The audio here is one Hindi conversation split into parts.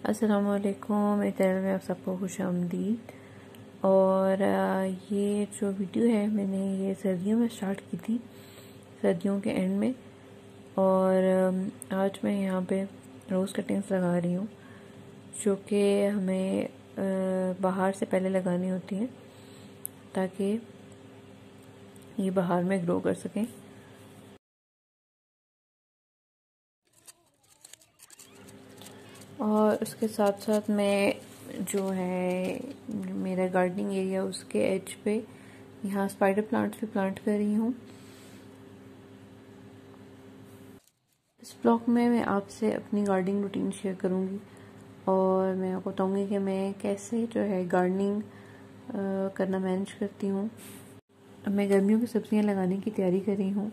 असलकुम मेरे चैनल में आप सबको खुश आमदीद। और ये जो वीडियो है, मैंने ये सर्दियों में स्टार्ट की थी, सर्दियों के एंड में। और आज मैं यहाँ पे रोज़ कटिंग्स लगा रही हूँ, जो कि हमें बाहर से पहले लगानी होती हैं, ताकि ये बाहर में ग्रो कर सकें। और उसके साथ साथ मैं जो है, मेरा गार्डनिंग एरिया उसके एज पे यहाँ स्पाइडर प्लांट्स भी प्लांट कर रही हूँ। इस ब्लॉग में मैं आपसे अपनी गार्डनिंग रूटीन शेयर करूँगी और मैं आपको बताऊँगी कि मैं कैसे जो है गार्डनिंग करना मैनेज करती हूँ। मैं गर्मियों की सब्ज़ियाँ लगाने की तैयारी कर रही हूँ।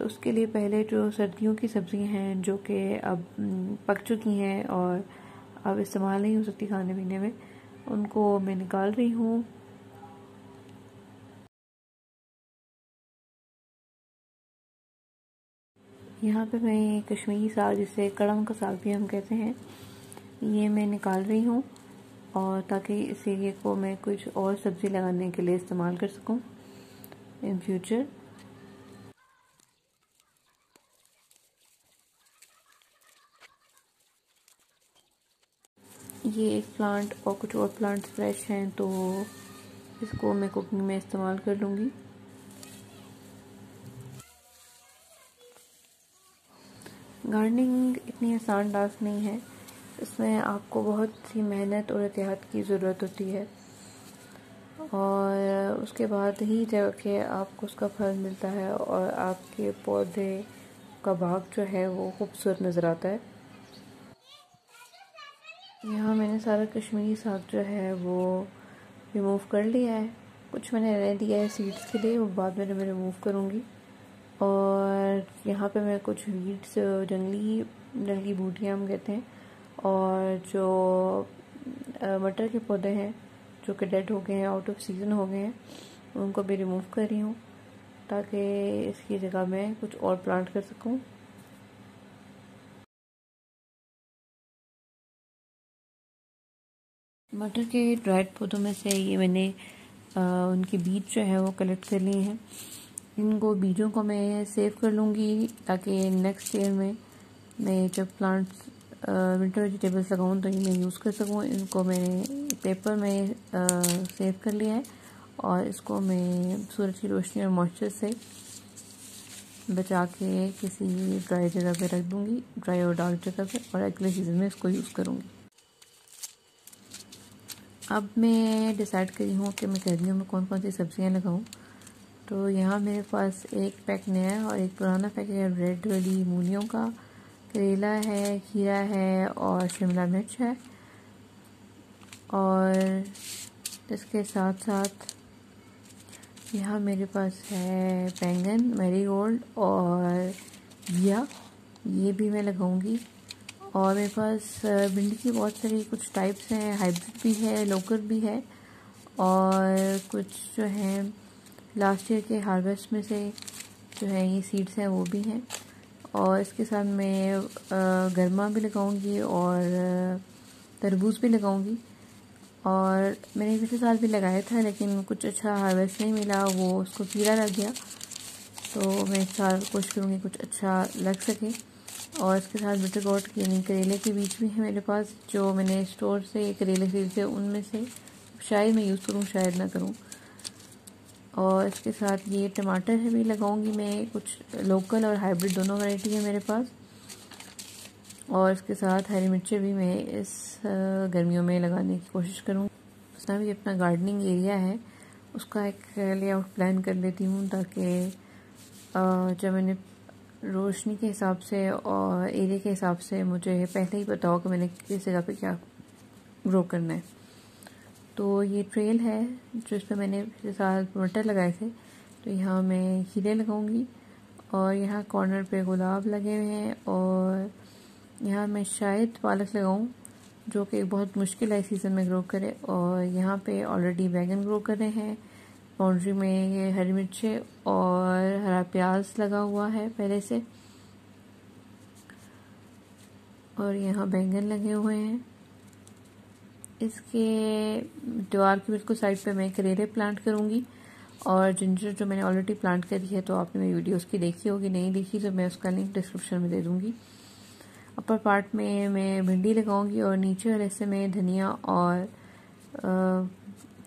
तो उसके लिए पहले जो सर्दियों की सब्ज़ियाँ हैं, जो कि अब पक चुकी हैं और अब इस्तेमाल नहीं हो सकती खाने पीने में, उनको मैं निकाल रही हूँ। यहाँ पे मैं कश्मीरी साग, जिसे कड़म का साग भी हम कहते हैं, ये मैं निकाल रही हूँ और ताकि इस एरिए को मैं कुछ और सब्ज़ी लगाने के लिए इस्तेमाल कर सकूँ इन फ्यूचर। ये एक प्लांट और कुछ और प्लांट फ्रेश हैं तो इसको मैं कुकिंग में इस्तेमाल कर लूँगी। गार्डनिंग इतनी आसान टास्क नहीं है। इसमें आपको बहुत सी मेहनत और एहतियात की ज़रूरत होती है। और उसके बाद ही जब कि आपको उसका फल मिलता है और आपके पौधे का बाग जो है वो खूबसूरत नज़र आता है। यहाँ मैंने सारा कश्मीरी साग जो है वो रिमूव कर लिया है। कुछ मैंने रह दिया है सीड्स के लिए, वो बाद में मैं रिमूव करूँगी। और यहाँ पे मैं कुछ वीड्स जंगली जंगली बूटियाँ हम कहते हैं, और जो मटर के पौधे हैं, जो कि डेड हो गए हैं आउट ऑफ़ सीज़न हो गए हैं, उनको भी रिमूव कर रही हूँ, ताकि इसकी जगह मैं कुछ और प्लांट कर सकूँ। मटर के ड्राइड पौधों में से ये मैंने आ, उनके बीज जो है वो कलेक्ट कर लिए हैं। इनको बीजों को मैं सेव कर लूँगी ताकि नेक्स्ट ईयर में मैं जब प्लांट्स विंटर वेजिटेबल्स लगाऊँ तो ये मैं यूज़ कर सकूँ। इनको मैंने पेपर में आ, सेव कर लिया है और इसको मैं सूरज की रोशनी और मॉइस्चर से बचा के किसी ड्राई जगह पे रख दूँगी ड्राई और डार्क जगह पे और अगले सीज़न में इसको यूज़ करूँगी। अब मैं डिसाइड करी हूँ कि मैं गर्मियों में कौन कौन सी सब्ज़ियाँ लगाऊँ। तो यहाँ मेरे पास एक पैक नया और एक पुराना पैक है रेड वाली मूलियों का। करेला है, खीरा है और शिमला मिर्च है। और इसके साथ साथ यहाँ मेरे पास है बैंगन, मैरीगोल्ड और घिया। ये भी मैं लगाऊँगी। और मेरे पास भिंडी की बहुत सारी कुछ टाइप्स हैं हाइब्रिड भी है लोकल भी है और कुछ जो है लास्ट ईयर के हार्वेस्ट में से जो है, ये सीड्स हैं, वो भी हैं और इसके साथ मैं गर्मा भी लगाऊँगी और तरबूज भी लगाऊँगी और मैंने पिछले साल भी लगाया था लेकिन कुछ अच्छा हार्वेस्ट नहीं मिला, वो उसको कीड़ा लग गया तो मैं इस साल कोशिश करूँगी कुछ अच्छा लग सके। और इसके साथ बिटर गोट यानी करेले के बीज भी है मेरे पास, जो मैंने स्टोर से करेले खरीदे उनमें से शायद मैं यूज़ करूँ, शायद ना करूँ। और इसके साथ ये टमाटर है, भी लगाऊँगी मैं, कुछ लोकल और हाइब्रिड दोनों वैरायटी है मेरे पास। और इसके साथ हरी मिर्चें भी मैं इस गर्मियों में लगाने की कोशिश करूँ उसका भी अपना गार्डनिंग एरिया है, उसका एक लेआउट प्लान कर लेती हूँ, ताकि जब मैंने रोशनी के हिसाब से और एरिया के हिसाब से मुझे पहले ही बताओ कि मैंने किस जगह पे क्या ग्रो करना है। तो ये ट्रेल है जो इस पर मैंने पिछले साल मटर लगाए थे तो यहाँ मैं खीरे लगाऊँगी और यहाँ कॉर्नर पे गुलाब लगे हुए हैं और यहाँ मैं शायद पालक लगाऊँ, जो कि बहुत मुश्किल है सीज़न में ग्रो करे और यहाँ पे ऑलरेडी बैगन ग्रो कर रहे हैं। बाउंड्री में ये हरी मिर्चें और हरा प्याज लगा हुआ है पहले से। और यहाँ बैंगन लगे हुए हैं। इसके दीवार की बिल्कुल साइड पे मैं करेले प्लांट करूँगी। और जिंजर जो मैंने ऑलरेडी प्लांट करी है तो आपने मेरी वीडियो उसकी देखी होगी, नहीं देखी तो मैं उसका लिंक डिस्क्रिप्शन में दे दूँगी। अपर पार्ट में मैं भिंडी लगाऊँगी और नीचे वाले हिस्से में धनिया और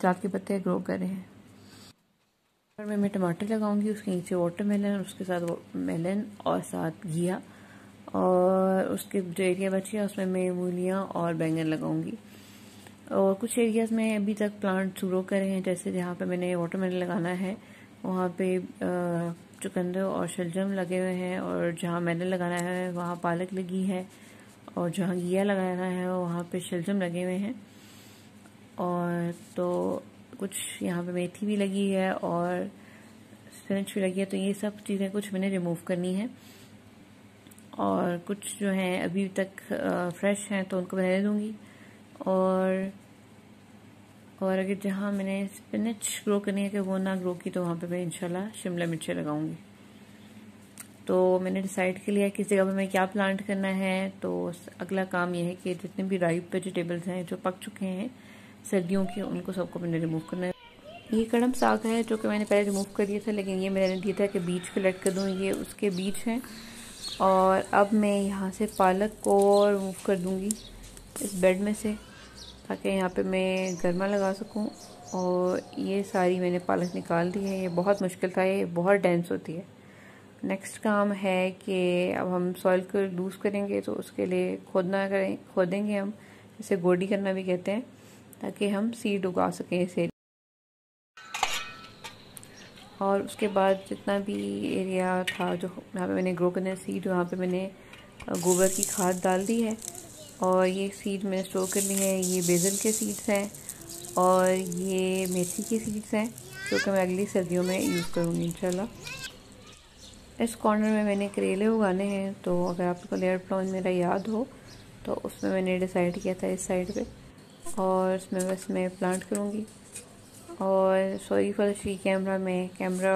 चाट के पत्ते ग्रो कर रहे हैं। और मैं मैं टमाटर लगाऊँगी, उसके नीचे वाटरमेलन उसके साथ मेलन और साथ घिया और उसके जो एरिया बची है, उसमें मैं मूलियाँ और बैंगन लगाऊँगी। और कुछ एरियाज़ में अभी तक प्लांट ग्रो करे हैं, जैसे जहाँ पे मैंने वाटरमेलन लगाना है, वहाँ पे चुकंदर और शलजम लगे हुए हैं और जहाँ मैंने लगाना है, वहाँ पालक लगी है और जहाँ घिया लगाना है, वहाँ पे शलजम लगे हुए हैं। और तो कुछ यहाँ पे मेथी भी लगी है और स्पिनच भी लगी है तो ये सब चीज़ें कुछ मैंने रिमूव करनी है। और कुछ जो हैं अभी तक फ्रेश हैं तो उनको बना दूँगी। और और अगर जहाँ मैंने स्पिनच ग्रो करनी है कि वो ना ग्रो की तो वहाँ पे मैं इंशाल्लाह शिमला मिर्चें लगाऊँगी। तो मैंने डिसाइड कर लिया किस जगह पे मैं क्या प्लांट करना है तो अगला काम यह है कि जितने भी राइप वेजिटेबल्स हैं, जो पक चुके हैं सर्दियों के, उनको सबको मैंने रिमूव करना है। ये कड़म साग है जो कि मैंने पहले रिमूव कर दिया था, लेकिन ये मैंने दिया था कि बीज पे लट कर दूँ, ये उसके बीज हैं। और अब मैं यहाँ से पालक को रिमूव कर दूँगी इस बेड में से, ताकि यहाँ पे मैं गर्मा लगा सकूँ। और ये सारी मैंने पालक निकाल दी है। ये बहुत मुश्किल था, ये बहुत डेंस होती है। नेक्स्ट काम है कि अब हम सॉइल को लूज़ करेंगे तो उसके लिए खोदना करें, खोदेंगे हम, इसे गोडी करना भी कहते हैं। ताकि हम सीड उगा सकें इसे। और उसके बाद जितना भी एरिया था जो यहाँ पे मैंने ग्रो करना सीड वहाँ पे मैंने गोबर की खाद डाल दी है। और ये सीड मैंने स्टोर कर ली है। ये बेजल के सीड्स हैं। और ये मेथी के सीड्स हैं, जो कि मैं अगली सर्दियों में यूज़ करूँगी, इंशाल्लाह। इस कॉर्नर में मैंने करेले उगाने हैं तो अगर आपको लेयर प्लान मेरा याद हो तो उसमें मैंने डिसाइड किया था इस साइड पे। और इसमें बस मैं प्लांट करूँगी। और सॉरी फॉर दी कैमरा में कैमरा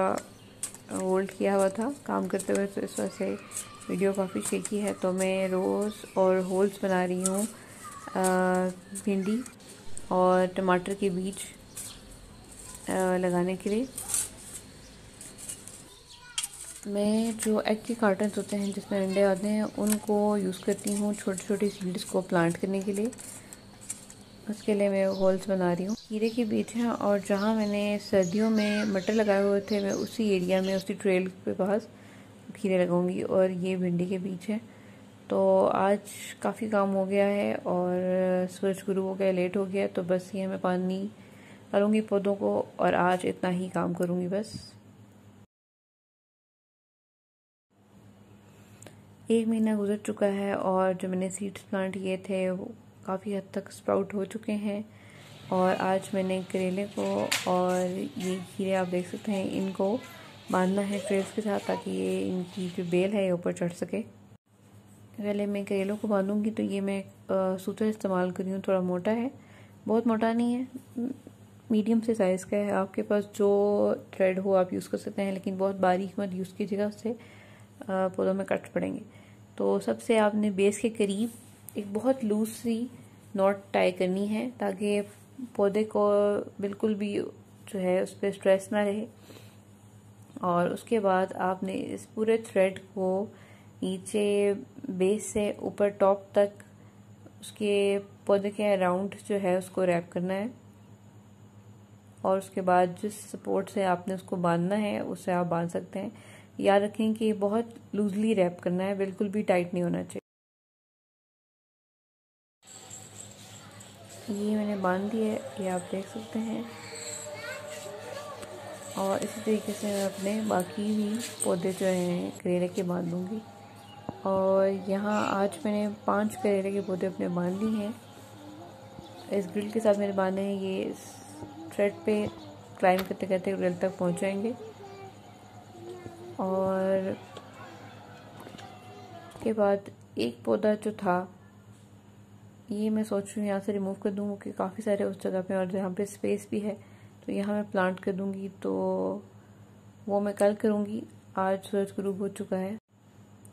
होल्ड किया हुआ था। काम करते हुए तो इस वजह से वीडियो काफ़ी शेकी है। तो मैं रोज़ और होल्स बना रही हूँ भिंडी और टमाटर के बीज लगाने के लिए। मैं जो एग के कार्टन होते हैं जिसमें अंडे आते हैं, उनको यूज़ करती हूँ छोटी छोटी सीड्स को प्लांट करने के लिए। उसके लिए मैं होल्स बना रही हूँ। हीरे के बीच हैं और जहाँ मैंने सर्दियों में मटर लगाए हुए थे, मैं उसी एरिया में, उसी ट्रेल के पास खीरे लगाऊँगी और ये भिंडी के बीच है। तो आज काफ़ी काम हो गया है और सूरज गुरु हो गया लेट हो गया तो बस ये मैं पानी डालूँगी पौधों को और आज इतना ही काम करूँगी बस। एक महीना गुजर चुका है और जो मैंने सीड्स प्लांट किए थे काफ़ी हद तक स्प्राउट हो चुके हैं और आज मैंने करेले को और ये खीरे, आप देख सकते हैं, इनको बांधना है ट्रेस के साथ ताकि ये इनकी जो बेल है ये ऊपर चढ़ सके। पहले मैं करेलों को बांधूँगी तो ये मैं सूत्र इस्तेमाल करी हूँ, थोड़ा मोटा है। बहुत मोटा नहीं है, मीडियम से साइज़ का है। आपके पास जो थ्रेड हो आप यूज़ कर सकते हैं, लेकिन बहुत बारीक मत यूज़ कीजिएगा, उससे पौधों में कट पड़ेंगे। तो सबसे आपने बेस के करीब एक बहुत लूज सी नॉट टाई करनी है ताकि पौधे को बिल्कुल भी जो है उस पर स्ट्रेस ना रहे। और उसके बाद आपने इस पूरे थ्रेड को नीचे बेस से ऊपर टॉप तक उसके पौधे के अराउंड जो है उसको रैप करना है। और उसके बाद जिस सपोर्ट से आपने उसको बांधना है उससे आप बाँध सकते हैं। याद रखें कि बहुत लूजली रैप करना है, बिल्कुल भी टाइट नहीं होना चाहिए। ये मैंने बाँध दिया है, ये आप देख सकते हैं। और इसी तरीके से मैं अपने बाकी भी पौधे जो हैं, करेले के बाँध दूँगी। और यहाँ आज मैंने पाँच करेले के पौधे अपने बाँध लिए हैं। इस ग्रिल के साथ मेरे बांधे हैं ये इस थ्रेड पे क्लाइम करते करते ग्रिल तक पहुँच जाएँगे और के बाद एक पौधा जो था ये मैं सोच रही हूँ यहाँ से रिमूव कर दूँ, क्योंकि काफ़ी सारे उस जगह पे और जहाँ पे स्पेस भी है तो यहाँ मैं प्लांट कर दूँगी तो वो मैं कल करूँगी। आज सूरज ग्रूब हो चुका है।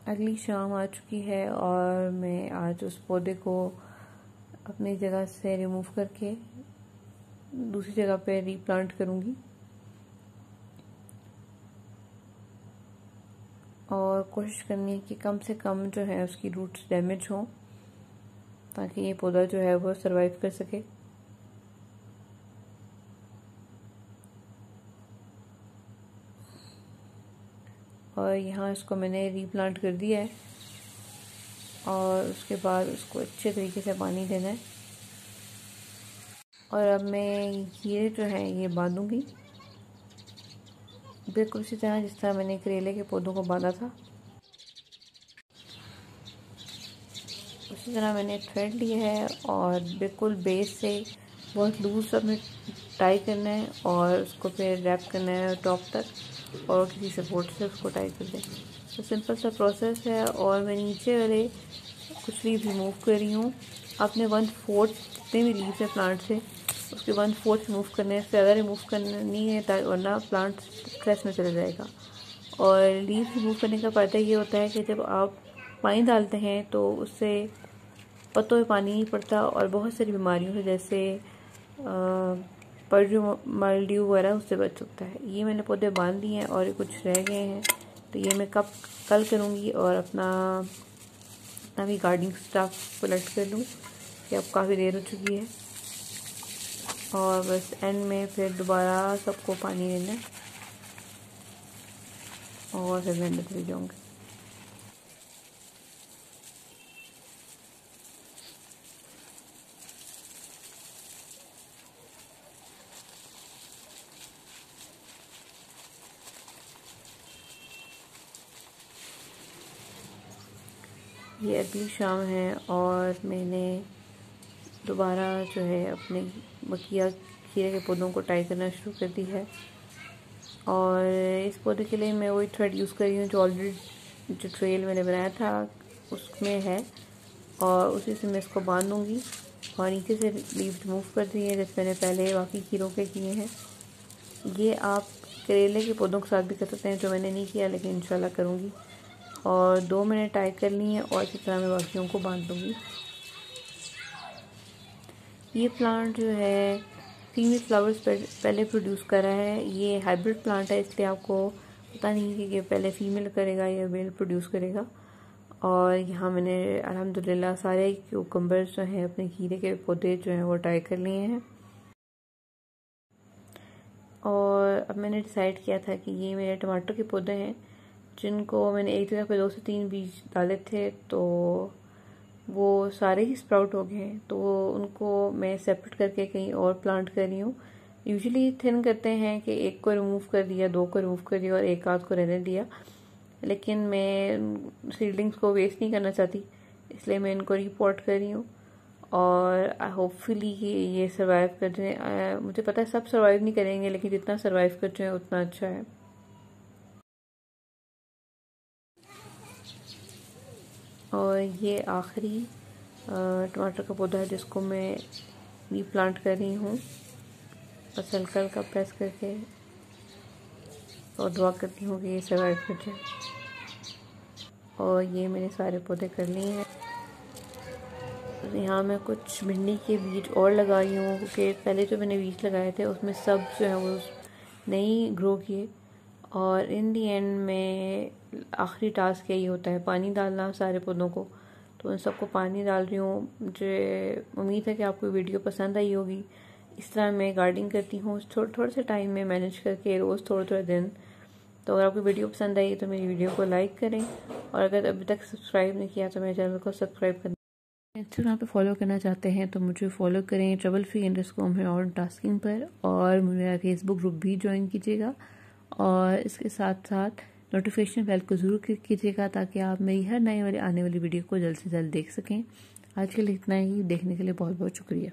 अगली शाम आ चुकी है और मैं आज उस पौधे को अपनी जगह से रिमूव करके दूसरी जगह पे रीप्लांट करूँगी। और कोशिश करनी है कि कम से कम जो है उसकी रूट्स डैमेज हों। ताकि ये पौधा जो है वो सरवाइव कर सके। और यहाँ इसको मैंने रीप्लांट कर दिया है। और उसके बाद उसको अच्छे तरीके से पानी देना है। और अब मैं ये जो है, ये बांधूँगी। बिल्कुल उसी तरह जिस तरह मैंने करेले के पौधों को बांधा था। उसी तरह मैंने थ्रेड लिया है और बिल्कुल बेस से बहुत लूज में टाई करना है और उसको फिर रैप करना है टॉप तक और किसी सपोर्ट से उसको टाई कर दें। तो सिंपल सा प्रोसेस है और मैं नीचे वाले कुछ लीव रिमूव कर रही हूँ। अपने वन फोर्थ जितने भी लीव्स है प्लांट से, उसके वन फोर्थ रिमूव करने से ज़्यादा रिमूव करनी है वरना प्लांट स्ट्रेस में चला जाएगा। और लीव रिमूव करने का फ़ायदा ये होता है कि जब आप पानी डालते हैं तो उससे पत्तों में पानी नहीं पड़ता और बहुत सारी बीमारियों से जैसे पर्ड्यू मल्ड्यू वगैरह, उससे बच सकता है। ये मैंने पौधे बाँध दिए हैं और कुछ रह गए हैं। तो ये मैं कब, कल करूँगी और अपना अपना भी गार्डनिंग स्टाफ पलट कर लूँ कि अब काफ़ी देर हो चुकी है। और बस एंड में फिर दोबारा सबको पानी देना और फिर मैं निकल जाऊँगी। ये अगली शाम है और मैंने दोबारा जो है अपने बकिया खीरे के पौधों को टाई करना शुरू कर दी है। और इस पौधे के लिए मैं वही थ्रेड यूज़ कर रही हूँ जो ऑलरेडी जो ट्रेल मैंने बनाया था, उसमें है। और उसी से मैं इसको बाँध दूँगी और नीचे से लीव रिमूव कर दी है, जैसे मैंने पहले बाकी खीरों के किए हैं। ये आप करेले के पौधों के साथ भी कर सकते हैं, जो मैंने नहीं किया, लेकिन इंशाल्लाह करूँगी। और दो मैंने टाई कर ली हैं और इसी तरह मैं बाकियों को बाँध दूँगी। ये प्लांट जो है फीमेल फ्लावर्स पहले प्रोड्यूस कर रहा है। ये हाइब्रिड प्लांट है, इसलिए आपको पता नहीं कि ये पहले फीमेल करेगा या मेल प्रोड्यूस करेगा। और यहाँ मैंने, अल्हम्दुलिल्लाह, सारे क्यूकम्बर्स जो हैं, अपने खीरे के पौधे जो हैं, वो ट्राई कर लिए हैं। और अब मैंने डिसाइड किया था कि ये मेरे टमाटर के पौधे हैं। जिनको मैंने एक जगह पे दो से तीन बीज डाले थे तो वो सारे ही स्प्राउट हो गए हैं। तो उनको मैं सेपरेट करके कहीं और प्लांट कर रही हूँ। यूजुअली थिन करते हैं कि एक को रिमूव कर दिया, दो को रिमूव कर दिया और एक आध को रहने दिया। लेकिन मैं सीडलिंग्स को वेस्ट नहीं करना चाहती, इसलिए मैं इनको रिपोर्ट कर रही हूँ। और आई होपफुली ये सर्वाइव कर जाए मुझे पता है सब सर्वाइव नहीं करेंगे, लेकिन जितना सर्वाइव कर जाए उतना अच्छा है। और ये आखिरी टमाटर का पौधा है जिसको मैं रीप्लांट कर रही हूँ। बस हल्का हल्का प्रेस करके और दुआ करती हूँ कि ये सर्वाइव कर जाए। और ये मैंने सारे पौधे कर लिए हैं। यहाँ मैं कुछ भिंडी के बीज और लगा रही हूँ, क्योंकि पहले जो मैंने बीज लगाए थे, उसमें सब जो है वो नहीं ग्रो किए। और इन दी एंड में आखिरी टास्क यही होता है, पानी डालना सारे पौधों को। तो उन सबको पानी डाल रही हूँ। मुझे उम्मीद है कि आपको वीडियो पसंद आई होगी। इस तरह मैं गार्डनिंग करती हूँ। थोड़े थोड़े से टाइम में मैनेज करके रोज़ थोड़े थोड़े दिन। तो अगर आपको वीडियो पसंद आई तो मेरी वीडियो को लाइक करें। और अगर अभी तक सब्सक्राइब नहीं किया तो मेरे चैनल को सब्सक्राइब करें इंस्टाग्राम पे फॉलो करना चाहते हैं तो मुझे फॉलो करें ट्रबल फ्री इंडर है और टास्किंग पर। और मेरा फेसबुक ग्रुप भी ज्वाइन कीजिएगा। और इसके साथ साथ नोटिफिकेशन बेल को ज़रूर क्लिक कीजिएगा ताकि आप मेरी हर नए वाली आने वाली वीडियो को जल्द से जल्द देख सकें। आज के लिए इतना ही। देखने के लिए बहुत बहुत शुक्रिया।